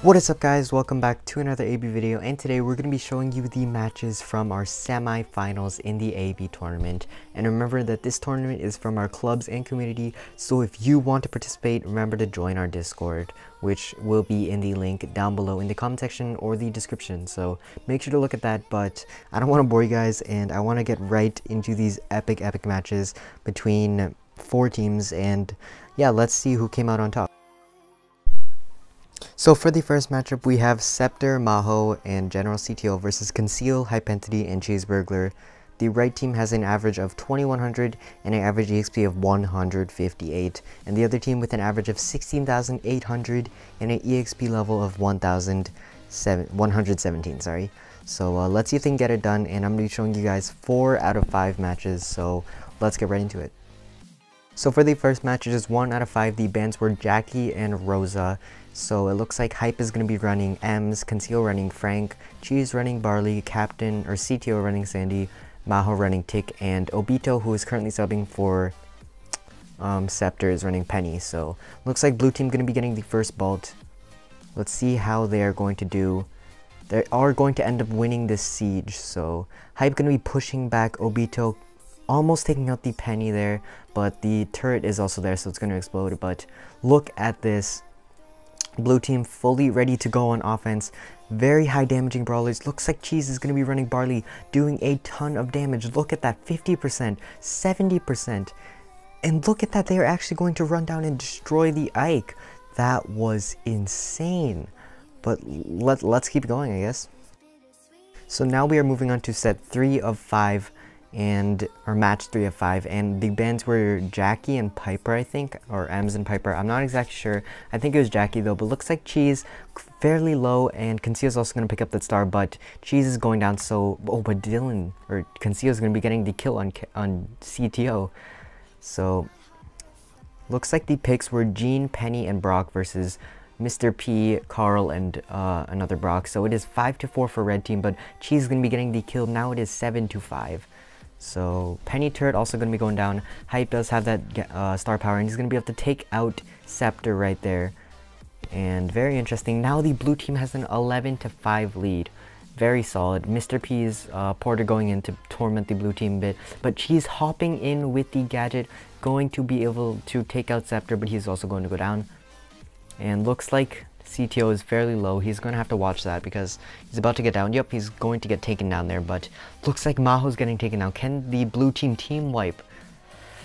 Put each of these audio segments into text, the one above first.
What is up guys, welcome back to another AB video and today we're going to be showing you the matches from our semi-finals in the AB tournament. And remember that this tournament is from our clubs and community so if you want to participate remember to join our discord which will be in the link down below in the comment section or the description. So make sure to look at that but I don't want to bore you guys and I want to get right into these epic epic matches between four teams and yeah let's see who came out on top. So for the first matchup, we have Scepter, Maho, and General CTO versus Conceal, Hypentity, and Cheeseburglar. The right team has an average of 2100 and an average EXP of 158, and the other team with an average of 16,800 and an EXP level of 1,117, sorry. So uh, let's see if they can get it done, and I'm going to be showing you guys 4 out of 5 matches, so let's get right into it. So for the first match, it is 1 out of 5. The bands were Jacky and Rosa. So it looks like Hype is going to be running Emz, Conceal running Frank, Cheese running Barley, Captain or CTO running Sandy, Maho running Tick, and Obito, who is currently subbing for um, Scepter, is running Penny. So looks like Blue Team going to be getting the first bolt. Let's see how they are going to do. They are going to end up winning this siege. So Hype going to be pushing back Obito, almost taking out the Penny there, but the turret is also there, so it's going to explode. But look at this Blue team fully ready to go on offense. Very high damaging brawlers. Looks like Cheese is going to be running Barley, doing a ton of damage. Look at that, 50%, 70%. And look at that, they are actually going to run down and destroy the IKE. That was insane. But let, let's keep going, I guess. So now we are moving on to set 3 of 5 and or match three of five and the bands were Jacky and Piper I think or Emz and Piper I'm not exactly sure I think it was Jacky though but looks like Cheese fairly low and Conceal's also going to pick up that star but Cheese is going down so oh but Dylan or Conceal is going to be getting the kill on on CTO so looks like the picks were Gene Penny and Brock versus Mr. P, Carl, and uh, another Brock. So it is 5 to 4 for red team, but Cheese is going to be getting the kill. Now it is 7 to 5. So Penny Turret also going to be going down. Hype does have that uh, star power and he's going to be able to take out Scepter right there. And very interesting. Now the blue team has an 11 to 5 lead. Very solid. Mr. P's uh, Porter going in to torment the blue team a bit. But she's hopping in with the gadget. Going to be able to take out Scepter but he's also going to go down. And looks like CTO is fairly low. He's going to have to watch that because he's about to get down. Yep, he's going to get taken down there, but looks like Maho's getting taken down. Can the blue team team wipe?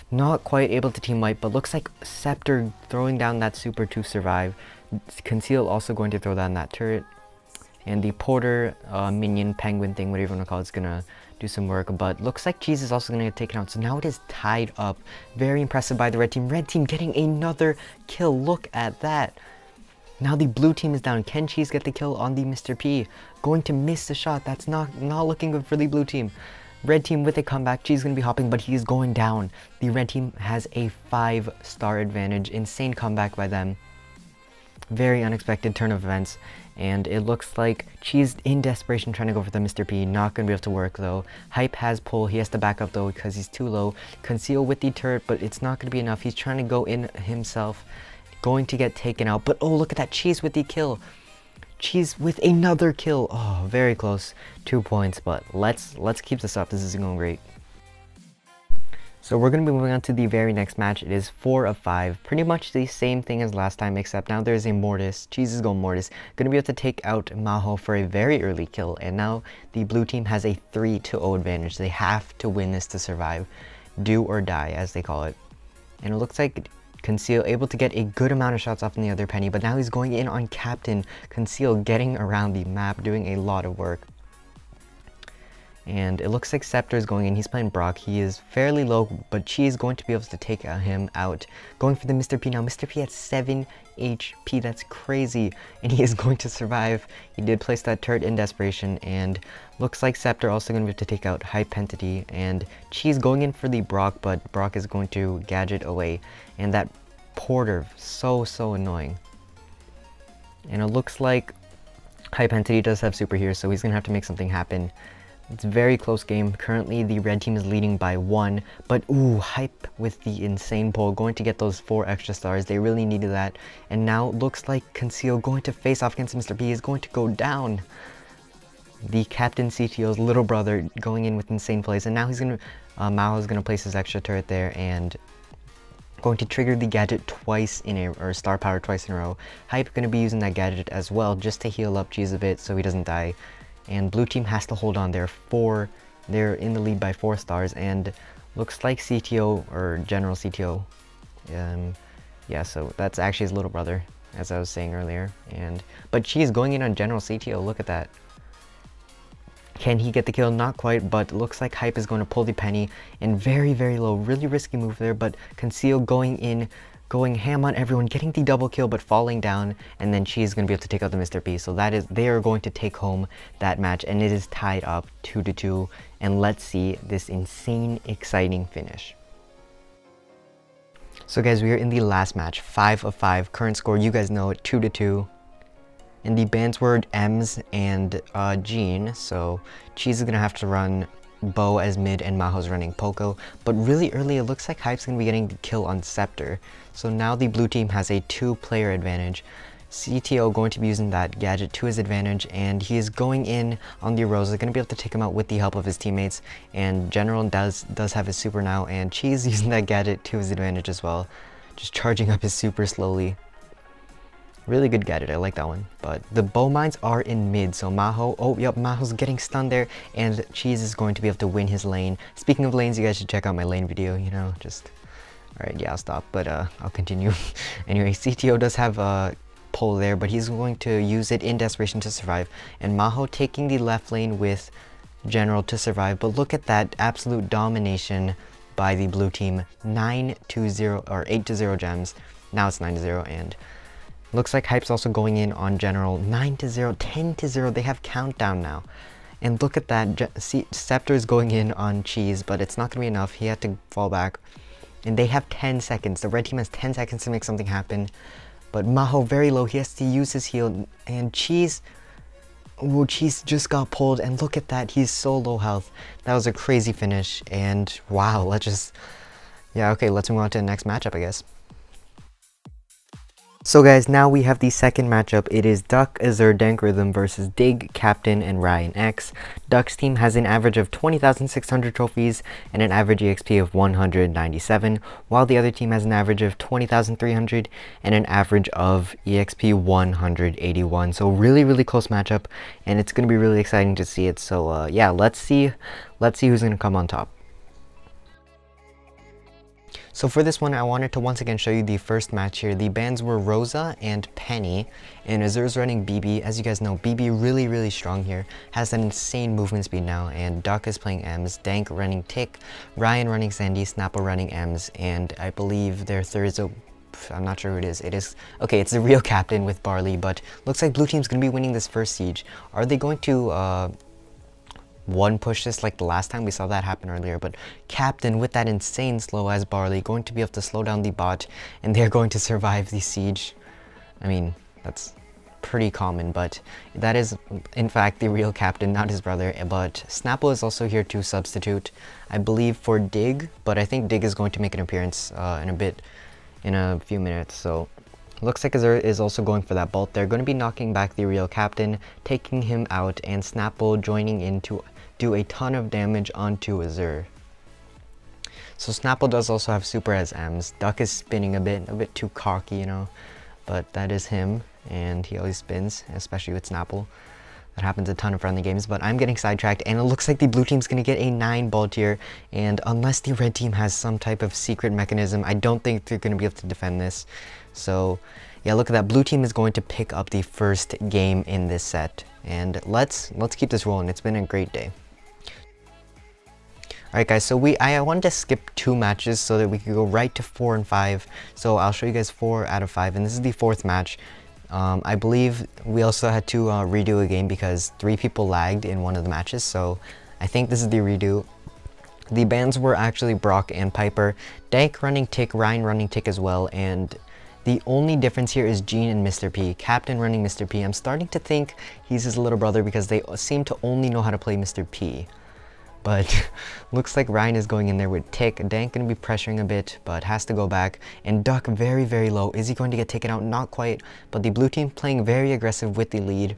Not quite able to team wipe, but looks like Scepter throwing down that super to survive. Conceal also going to throw down that turret. And the Porter uh, minion penguin thing, whatever you want to call it, is going to do some work. But looks like Cheese is also going to get taken out. So now it is tied up. Very impressive by the red team. Red team getting another kill. Look at that. Now the blue team is down. Can Cheese get the kill on the Mr. P? Going to miss the shot. That's not, not looking good for the blue team. Red team with a comeback. Cheese going to be hopping, but he's going down. The red team has a 5-star advantage. Insane comeback by them. Very unexpected turn of events. And it looks like Cheese in desperation trying to go for the Mr. P. Not going to be able to work though. Hype has pull. He has to back up though because he's too low. Conceal with the turret, but it's not going to be enough. He's trying to go in himself going to get taken out. But oh, look at that cheese with the kill. Cheese with another kill. Oh, very close. Two points, but let's let's keep this up. This is going great. So we're going to be moving on to the very next match. It is 4 of 5. Pretty much the same thing as last time, except now there's a Mortis. Cheese is going Mortis. Going to be able to take out Maho for a very early kill. And now the blue team has a 3 to 0 advantage. They have to win this to survive. Do or die, as they call it. And it looks like Conceal able to get a good amount of shots off on the other Penny, but now he's going in on Captain. Conceal getting around the map, doing a lot of work. And it looks like Scepter is going in. He's playing Brock. He is fairly low, but she is going to be able to take uh, him out. Going for the Mr. P now. Mr. P at 7 HP. That's crazy. And he is going to survive. He did place that turret in desperation. And looks like Scepter also going to able to take out Hypentity. And she's going in for the Brock, but Brock is going to gadget away. And that Porter, so, so annoying. And it looks like Hypentity does have super here, so he's going to have to make something happen. It's a very close game. Currently, the red team is leading by one, but ooh, hype with the insane pull, going to get those four extra stars. They really needed that. And now it looks like Conceal going to face off against Mr. P is going to go down. The Captain CTO's little brother going in with insane plays, and now he's gonna, uh, Maho is gonna place his extra turret there and going to trigger the gadget twice in a, or star power twice in a row. Hype gonna be using that gadget as well just to heal up Cheese a bit so he doesn't die and blue team has to hold on. They're four, they're in the lead by four stars, and looks like CTO or General CTO. Um, yeah, so that's actually his little brother, as I was saying earlier. And but she's going in on General CTO. Look at that. Can he get the kill? Not quite, but looks like Hype is going to pull the penny and very, very low. Really risky move there, but Conceal going in going ham on everyone, getting the double kill but falling down, and then she's going to be able to take out the Mr. P. So that is, they are going to take home that match, and it is tied up 2 to 2. And let's see this insane, exciting finish. So guys, we are in the last match, 5 of 5. Current score, you guys know it, 2 to 2. And the bans were Emz and uh, Gene, so Cheese is going to have to run Bo as mid and Maho's running Poco. But really early, it looks like Hype's to be getting the kill on Scepter. So now the blue team has a two-player advantage. CTO going to be using that gadget to his advantage and he is going in on the Rosa, going to be able to take him out with the help of his teammates and General does does have his super now and Cheese using that gadget to his advantage as well, just charging up his super slowly. Really good gadget, I like that one. But the Bo mines are in mid, so Maho, oh yep, Maho's getting stunned there, and Cheese is going to be able to win his lane. Speaking of lanes, you guys should check out my lane video, you know, just... Alright, yeah, I'll stop, but uh, I'll continue. anyway, CTO does have a pull there, but he's going to use it in desperation to survive. And Maho taking the left lane with General to survive, but look at that absolute domination by the blue team. 9 to 0, or 8 to 0 gems. Now it's 9 to 0, and Looks like Hype's also going in on General 9 to 0, 10 to 0. They have countdown now. And look at that. See, Scepter is going in on Cheese, but it's not going to be enough. He had to fall back. And they have 10 seconds. The red team has 10 seconds to make something happen. But Maho very low. He has to use his heal. And Cheese... Oh, Cheese just got pulled. And look at that. He's so low health. That was a crazy finish. And wow, let's just... Yeah, okay, let's move on to the next matchup, I guess. So guys, now we have the second matchup. It is Duck, Azure, Dank Rhythm versus Dig, Captain, and Ryan X. Duck's team has an average of 20,600 trophies and an average EXP of 197, while the other team has an average of 20,300 and an average of EXP 181. So really, really close matchup, and it's going to be really exciting to see it. So uh, yeah, let's see, let's see who's going to come on top. So for this one, I wanted to once again show you the first match here. The bands were Rosa and Penny, and Azur's running Bibi. As you guys know, Bibi really, really strong here. Has an insane movement speed now, and Duck is playing Emz, Dank running Tick, Ryan running Sandy, Snapple running Emz, and I believe their third is a I'm not sure who it is. It is, okay, it's the real captain with Barley, but looks like blue team's to be winning this first siege. Are they going to uh, one push this like the last time we saw that happen earlier but captain with that insane slow as barley going to be able to slow down the bot and they're going to survive the siege i mean that's pretty common but that is in fact the real captain not his brother but snapple is also here to substitute i believe for dig but i think dig is going to make an appearance uh, in a bit in a few minutes so Looks like Azure is also going for that bolt. They're going to be knocking back the real captain, taking him out, and Snapple joining in to do a ton of damage onto Azure. So Snapple does also have super as Emz. Duck is spinning a bit, a bit too cocky, you know, but that is him, and he always spins, especially with Snapple. That happens a ton in friendly games, but I'm getting sidetracked, and it looks like the blue team's going to get a 9 ball tier, and unless the red team has some type of secret mechanism, I don't think they're going to be able to defend this. So, yeah, look at that. Blue team is going to pick up the first game in this set, and let's let's keep this rolling. It's been a great day. Alright guys, so we I wanted to skip two matches so that we could go right to 4 and 5. So I'll show you guys 4 out of 5 and this is the fourth match. Um, I believe we also had to uh, redo a game because three people lagged in one of the matches. So I think this is the redo. The bands were actually Brock and Piper. Dank running Tick, Ryan running Tick as well. And the only difference here is Gene and Mr. P. Captain running Mr. P. I'm starting to think he's his little brother because they seem to only know how to play Mr. P. But looks like Ryan is going in there with Tick. Dank going to be pressuring a bit, but has to go back. And Duck very, very low. Is he going to get taken out? Not quite. But the blue team playing very aggressive with the lead.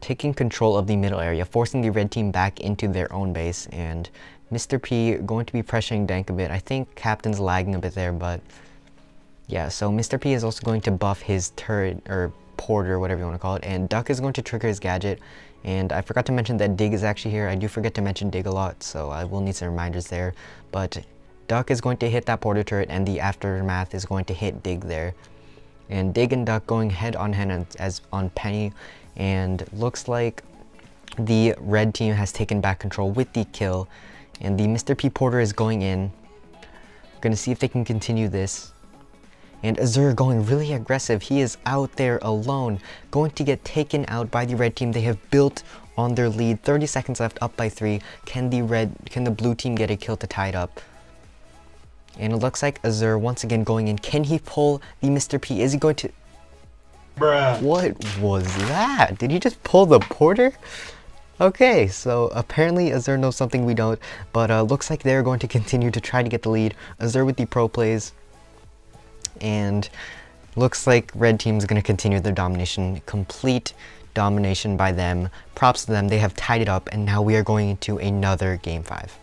Taking control of the middle area, forcing the red team back into their own base. And Mr. P going to be pressuring Dank a bit. I think Captain's lagging a bit there, but yeah, so Mr. P is also going to buff his turret, or porter, whatever you want to call it, and Duck is going to trigger his gadget. And I forgot to mention that Dig is actually here. I do forget to mention Dig a lot, so I will need some reminders there. But Duck is going to hit that porter turret, and the aftermath is going to hit Dig there. And Dig and Duck going head on head as on Penny, and looks like the red team has taken back control with the kill. And the Mr. P Porter is going in. We're Gonna see if they can continue this. And Azur going really aggressive. He is out there alone, going to get taken out by the red team. They have built on their lead. 30 seconds left, up by three. Can the red, can the blue team get a kill to tie it up? And it looks like Azur once again going in. Can he pull the Mr. P? Is he going to? Bruh. What was that? Did he just pull the porter? Okay, so apparently Azur knows something we don't, but uh, looks like they're going to continue to try to get the lead. Azur with the pro plays, and looks like red team is going to continue their domination, complete domination by them. Props to them, they have tied it up, and now we are going into another game 5.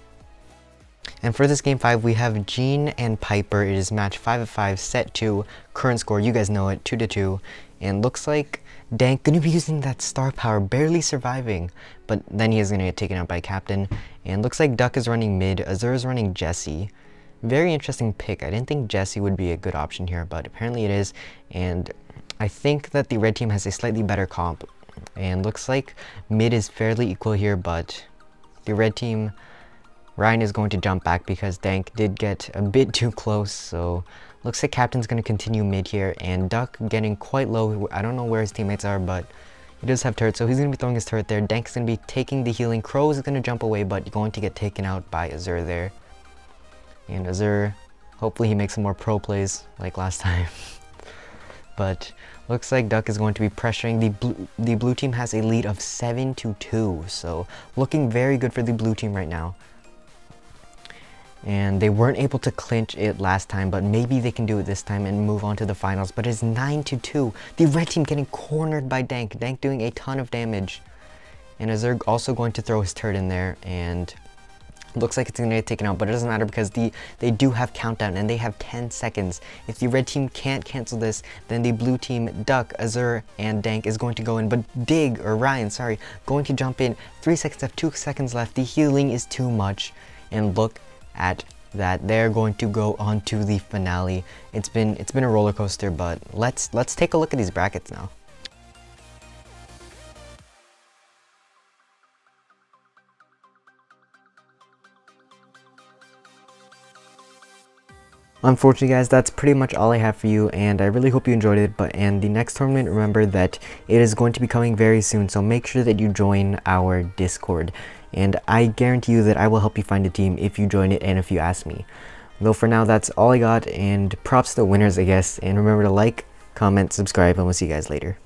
And for this game 5, we have Gene and Piper. It is match 5 of 5, set 2, current score, you guys know it, 2 to 2. And looks like Dank gonna be using that star power, barely surviving. But then he is gonna get taken out by Captain. And looks like Duck is running mid, Azur is running Jessie. Very interesting pick. I didn't think Jessie would be a good option here, but apparently it is. And I think that the red team has a slightly better comp. And looks like mid is fairly equal here, but the red team, Ryan is going to jump back because Dank did get a bit too close. So looks like Captain's going to continue mid here. And Duck getting quite low. I don't know where his teammates are, but he does have turret, so he's going to be throwing his turret there. Dank is going to be taking the healing. Crow is going to jump away, but going to get taken out by Azur there. And Azur, hopefully he makes some more pro plays like last time. but looks like Duck is going to be pressuring. The blue, the blue team has a lead of 7 to 2. So looking very good for the blue team right now. And they weren't able to clinch it last time, but maybe they can do it this time and move on to the finals. But it's 9 to 2. The red team getting cornered by Dank. Dank doing a ton of damage. And Azur also going to throw his turret in there and looks like it's going to get taken out, but it doesn't matter because the they do have countdown and they have 10 seconds. If the red team can't cancel this, then the blue team, Duck, Azur, and Dank is going to go in, but Dig, or Ryan, sorry, going to jump in. 3 seconds left, 2 seconds left. The healing is too much. And look at that they're going to go on to the finale. It's been it's been a roller coaster, but let's let's take a look at these brackets now. Unfortunately guys, that's pretty much all I have for you and I really hope you enjoyed it. But and the next tournament, remember that it is going to be coming very soon. So make sure that you join our Discord. And I guarantee you that I will help you find a team if you join it and if you ask me. Though for now, that's all I got and props to the winners, I guess. And remember to like, comment, subscribe, and we'll see you guys later.